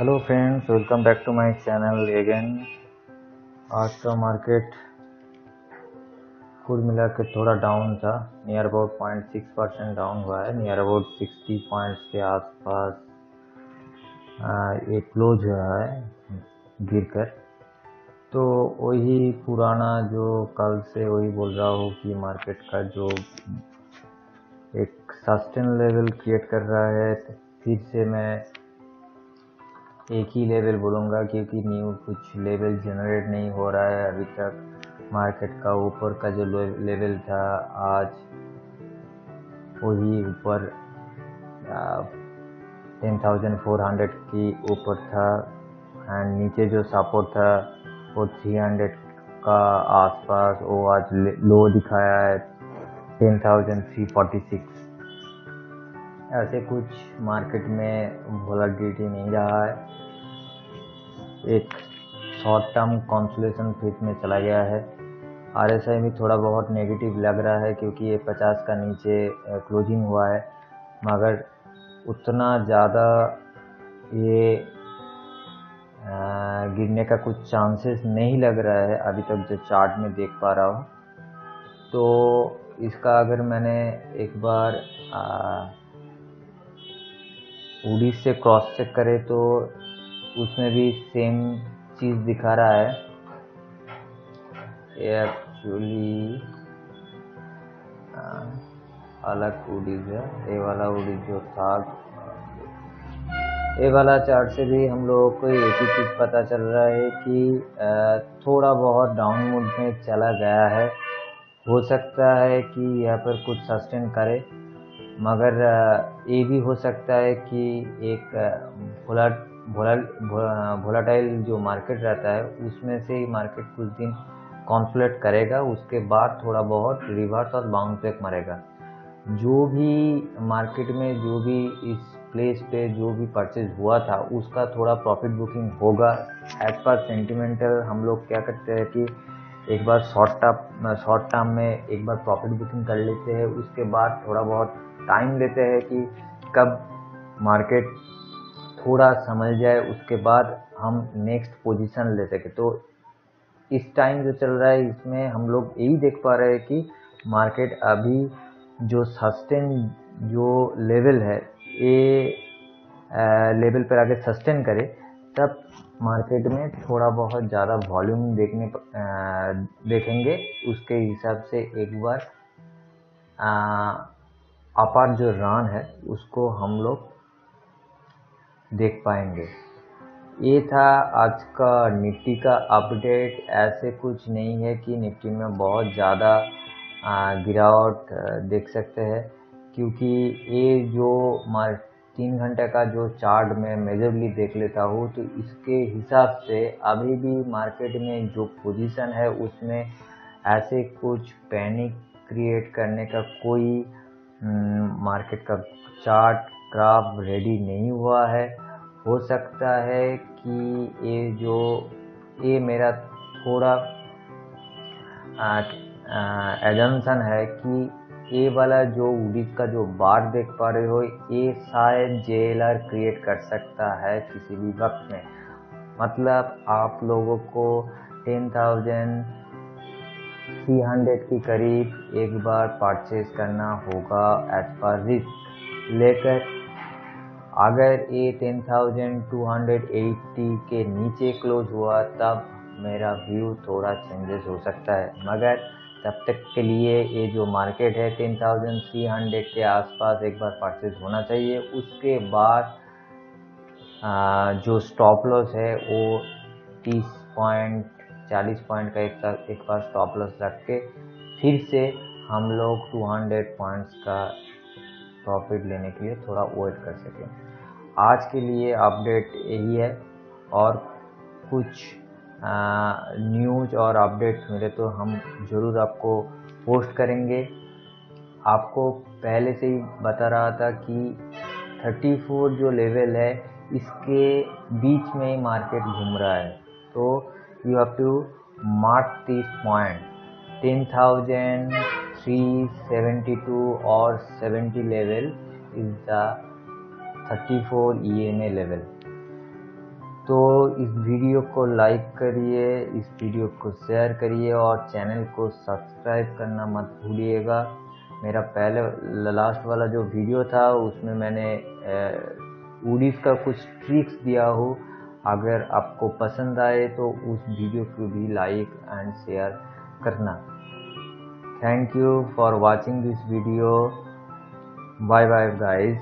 Hello friends welcome back to my channel again आज का market कुल मिला के थोड़ा डाउन था। Near about point six percent down हुआ है। नियर अबाउट सिक्सटी पॉइंट्स के आसपास ये क्लोज हुआ है, गिर कर। तो वही पुराना जो कल से वही बोल रहा हूँ कि मार्केट का जो एक सस्टेन लेवल क्रिएट कर रहा है फिर से मैं एक ही लेवल बोलूँगा क्योंकि न्यू कुछ लेवल जनरेट नहीं हो रहा है अभी तक। मार्केट का ऊपर का जो लेवल था, आज वही ऊपर टेन थाउज़ेंड फोर हंड्रेड की ऊपर था। एंड नीचे जो सपोर्ट था, वो थ्री हंड्रेड का आसपास वो आज लो दिखाया है ten thousand three forty six ऐसे कुछ मार्केट में वॉलेटिलिटी नहीं रहा है। एक शॉर्ट टर्म कॉन्सुलेशन फ़ेज़ में चला गया है। आर एस आई भी थोड़ा बहुत नेगेटिव लग रहा है क्योंकि ये पचास का नीचे क्लोजिंग हुआ है। मगर उतना ज़्यादा ये गिरने का कुछ चांसेस नहीं लग रहा है अभी तक जो चार्ट में देख पा रहा हूँ। तो इसका अगर मैंने एक बार उड़ीस से क्रॉस चेक करे तो उसमें भी सेम चीज़ दिखा रहा है। एक्चुअली अलग उड़ीज है। ये वाला उड़ीज जो था, ये वाला चार्ट से भी हम लोगों को एक ही चीज़ पता चल रहा है कि थोड़ा बहुत डाउन मूड में चला गया है। हो सकता है कि यहाँ पर कुछ सस्टेन करे। मगर ये भी हो सकता है कि एक फ्लड वोलाटाइल जो मार्केट रहता है, उसमें से ही मार्केट कुछ दिन कॉन्फ्लेट करेगा, उसके बाद थोड़ा बहुत रिवर्स और बाउंस बैक मरेगा। जो भी मार्केट में जो भी इस प्लेस पे जो भी परचेज हुआ था, उसका थोड़ा प्रॉफिट बुकिंग होगा। एज पर सेंटिमेंटल हम लोग क्या करते हैं कि एक बार शॉर्ट टर्म शॉर्ट टर्म में एक बार प्रॉफिट बुकिंग कर लेते हैं, उसके बाद थोड़ा बहुत टाइम लेते हैं कि कब मार्केट थोड़ा समझ जाए उसके बाद हम नेक्स्ट पोजीशन ले सके। तो इस टाइम जो चल रहा है इसमें हम लोग यही देख पा रहे हैं कि मार्केट अभी जो सस्टेन जो लेवल है ये लेवल पर आगे सस्टेन करे तब मार्केट में थोड़ा बहुत ज़्यादा वॉल्यूम देखने आ, देखेंगे। उसके हिसाब से एक बार अपार जो रान है, उसको हम लोग देख पाएँगे। ये था आज का निफ्टी का अपडेट। ऐसे कुछ नहीं है कि निफ्टी में बहुत ज़्यादा गिरावट देख सकते हैं, क्योंकि ये जो मार, तीन घंटे का जो चार्ट में मेजरली देख लेता हूँ तो इसके हिसाब से अभी भी मार्केट में जो पोजीशन है, उसमें ऐसे कुछ पैनिक क्रिएट करने का कोई मार्केट का चार्ट ग्राफ रेडी नहीं हुआ है। हो सकता है कि ये जो, ये मेरा थोड़ा एजम्सन है कि ये वाला जो उड़ीस का जो बार देख पा रहे हो, ये शायद जे क्रिएट कर सकता है किसी भी वक्त में। मतलब आप लोगों को टेन थाउज़ेंड थ्री हंड्रेड के करीब एक बार परचेज करना होगा एज पर रिस्क लेकर अगर ये ten thousand two hundred eighty के नीचे क्लोज हुआ, तब मेरा व्यू थोड़ा चेंजेस हो सकता है। मगर तब तक के लिए ये जो मार्केट है टेन थाउज़ेंड थ्री हंड्रेड के आसपास एक बार परचेज होना चाहिए। उसके बाद जो स्टॉप लॉस है, वो तीस पॉइंट चालीस पॉइंट का एक एक बार स्टॉप लॉस रख के फिर से हम लोग 200 पॉइंट्स का प्रॉफिट लेने के लिए थोड़ा वेट कर सकें। आज के लिए अपडेट यही है और कुछ न्यूज़ और अपडेट्स मिले तो हम ज़रूर आपको पोस्ट करेंगे। आपको पहले से ही बता रहा था कि 34 जो लेवल है, इसके बीच में ही मार्केट घूम रहा है। तो this point ten thousand three seventy two और seventy level is the 34 EMA level तो इस वीडियो को लाइक करिए, इस वीडियो को शेयर करिए और चैनल को सब्सक्राइब करना मत भूलिएगा। मेरा पहले लास्ट वाला जो वीडियो था, उसमें मैंने उड़ीस का कुछ ट्रिक्स दिया हो अगर आपको पसंद आए तो उस वीडियो को भी लाइक एंड शेयर करना। Thank you for watching this video bye bye guys